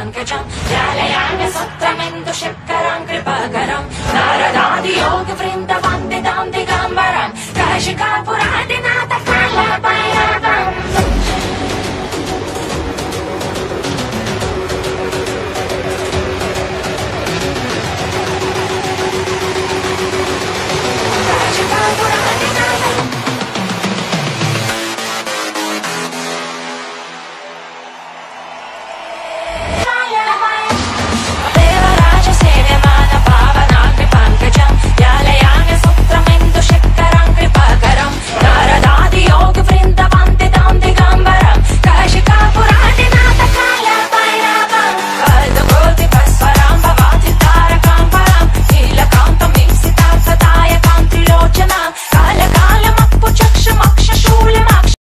लयान् सत्रमिन्दु शक्करं कृपाकरं नारदादि दिगम्बरम् तां कशिकापुरादि